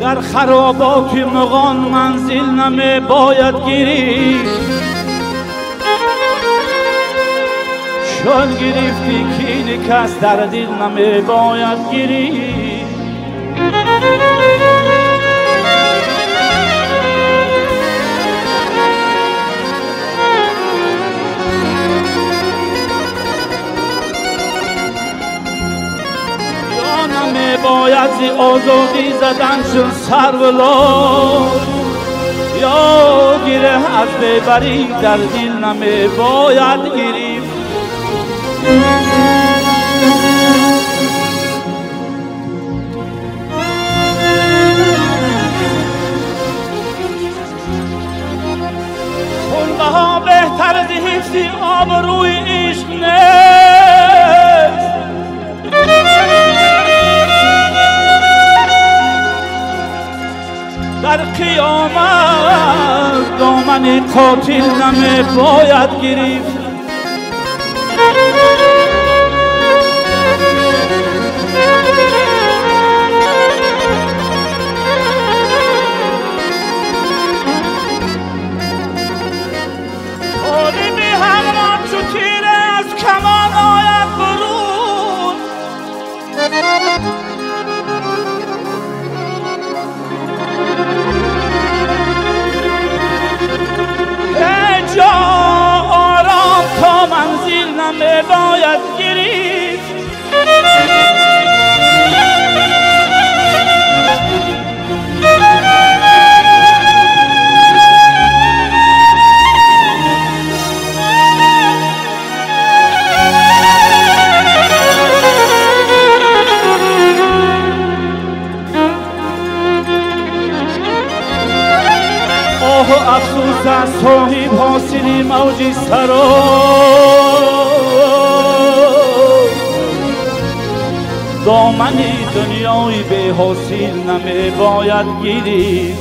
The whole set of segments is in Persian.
در خرابات مغان منزل نمی باید گیری. شل گرفتی کین کس در دل نمی باید گیری. باید زی آزادی زدن چون سر و یا گیره از ببری در دل نمی باید گیری خلقه ها بهتر از حفظی آبروی عشق نیست. در قیامت دامن قاتل نمی باید گرفت. باید گرفت آه و افسوس از صاحب حاصلی موجی سرا. دامن دنیای به حاصل نمی باید گیری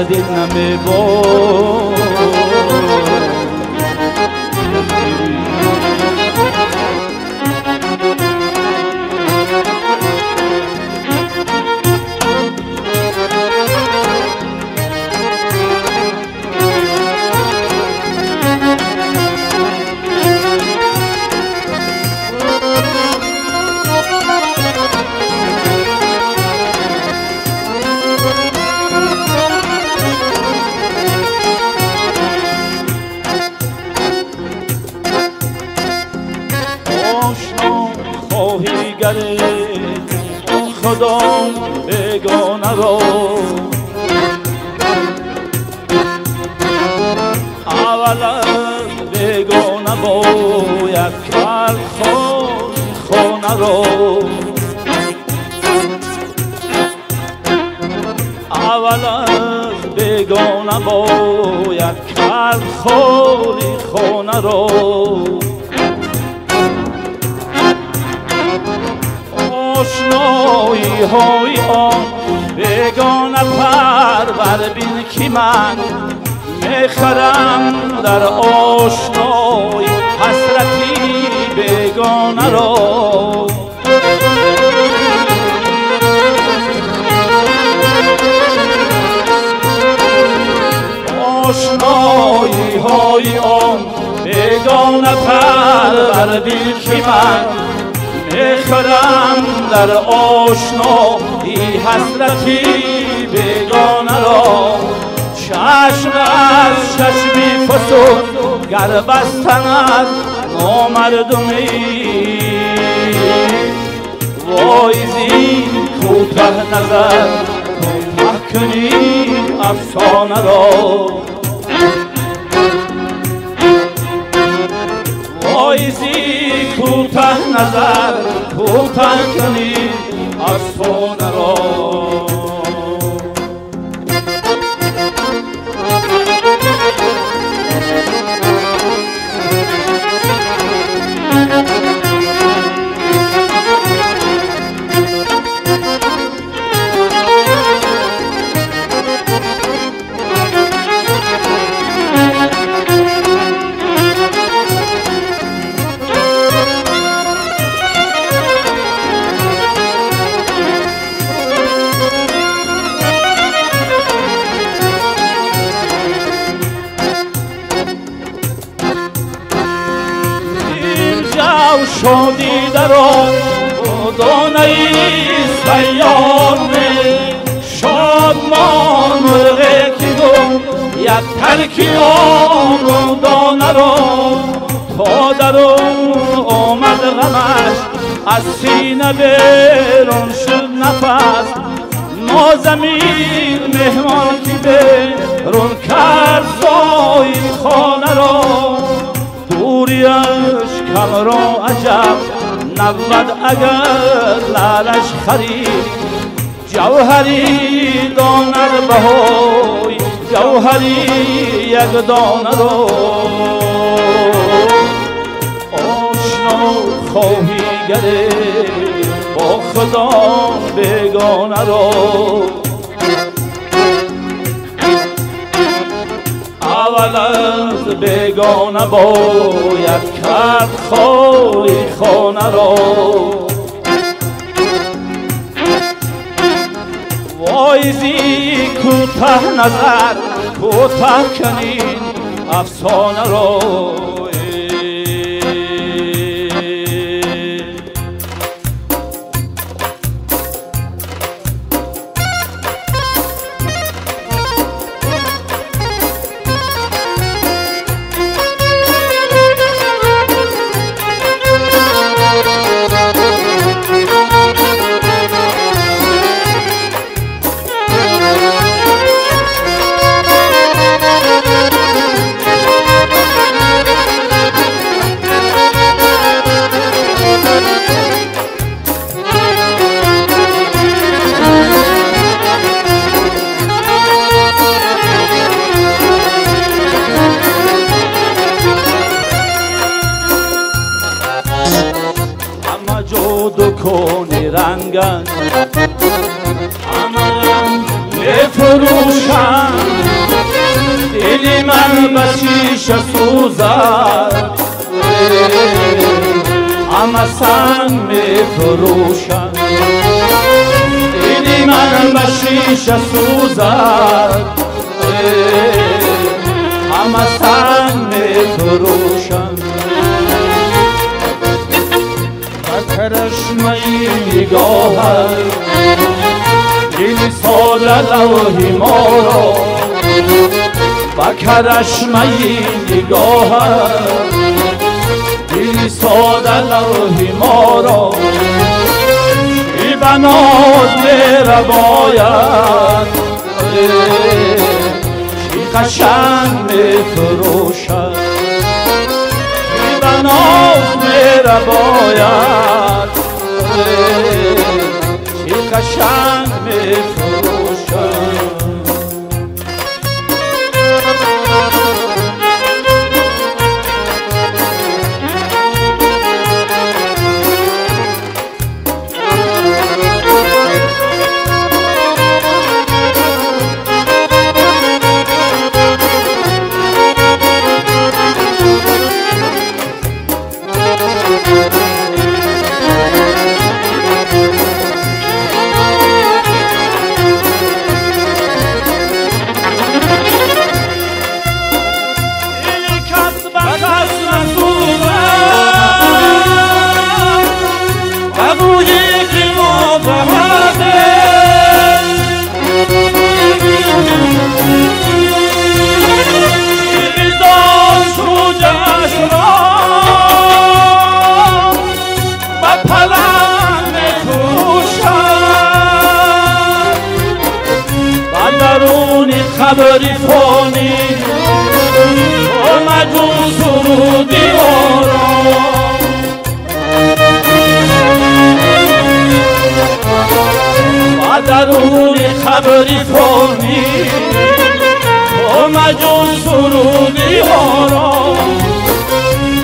در دل نمی آشنا را اول از بگانه باید کرد خالی خانه را آشنایی های آن بگانه پرور بین که من می‌خرم در آشنای آشنایی های آن بگانه پر دردی که من می‌خورم در آشنایی حسرتی بگانه را. چشم از چشمی فسون گر بستن از نامردمی وایزی کوته نظر کوته کنی افسانه را. поизи кӯтаҳ назар кӯтаҳ кунӣ афсонаро شادی در آن دانه سیان شادمان مرغه که گم یک ترکی آن دانه را تا در آمد غمش. از سینه بیرون شد نفس. نازمین مهمان که بیرون کرد سایل خانه را. دوریش کم را عجب نبود اگر لالش خرید. جوهری داند بهای جوهری یک دانه رو آشنا خواهی گره با خدا بگانه رو. از بگانه باید کرد خواهی خانه را. وایزی کوته نظر کوته کنین افسانه را. کنی رنگن همه بفروشن دلی من بشیش سوزد. همه سن میفروشن دلی من بشیش سوزد. همه سن میفروشن کرشمه نگاهت. دل سال لوحی ما را و کرشمه نگاهت. دل سال لوحی ما را ای بنات میره باید چی قشنگ میفروشد ای بنات میره باید چی قشنگ میفروشد داری کنی تو مجون سرودی ها را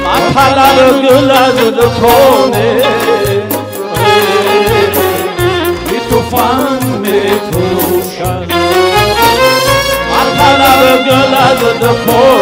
من طلب گل از کنه بی تو فن می فروشن من طلب گل از کنه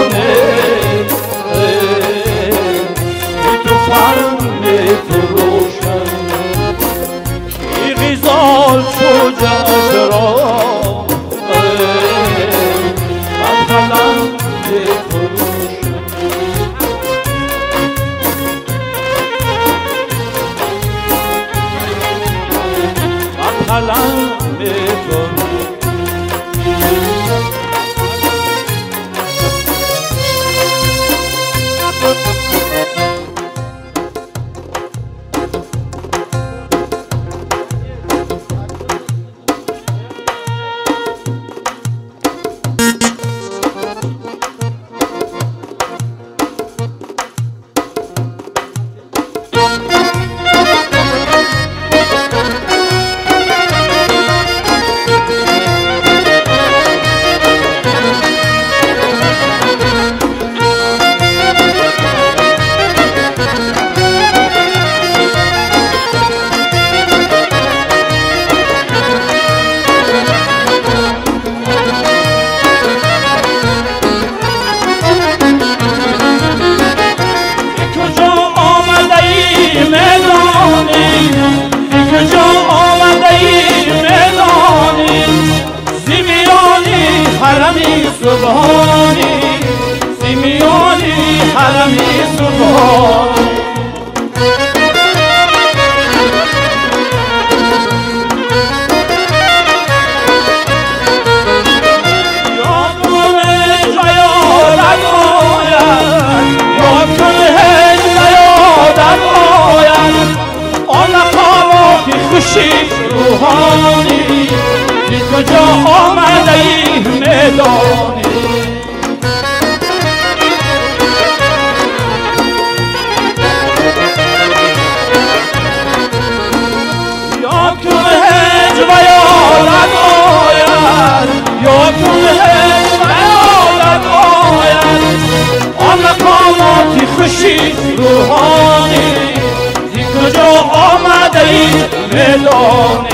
Oh.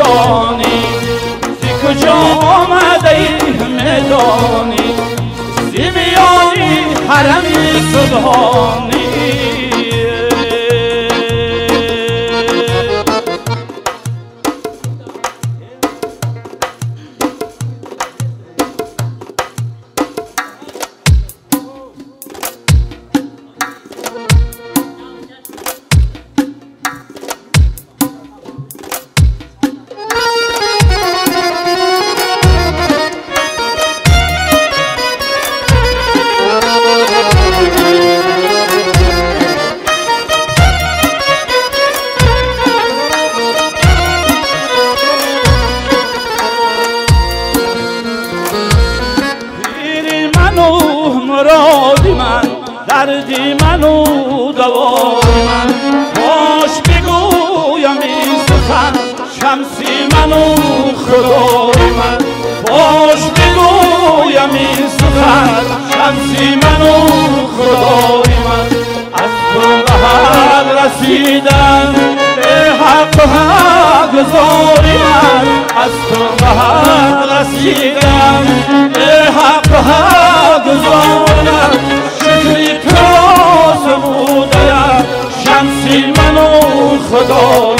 دانی سی کجا آمده ای دانی سی میانی حرم سبحانی منو خدای من. باش بگویم این سخن. شمسی منو خدای من. از تو به حق رسیدم به حق حق گذاری من از تو به حق رسیدم به حق حق گذارم شکری کراس بودم شمسی منو خدای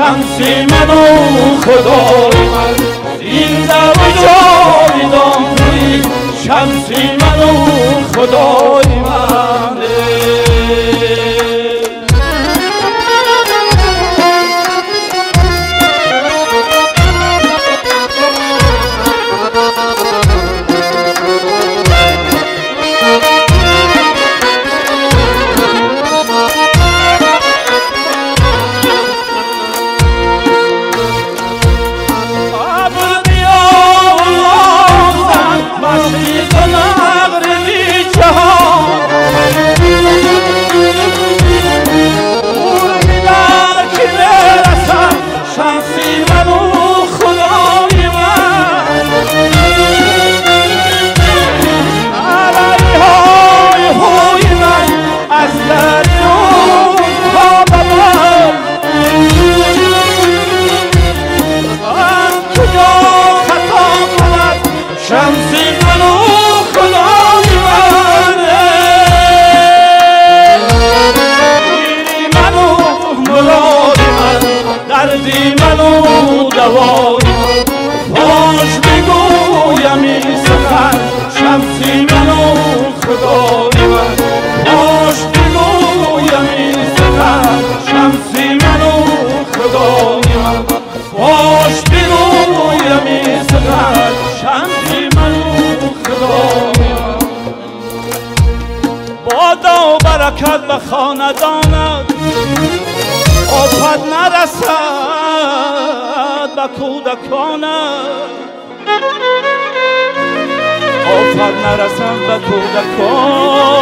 شمسی منو خدای من. این در جاویدان توی شمسی منو خدای من. برکت به خاندانت آفت نرسد به کودکانت آفت نرسد به کودکان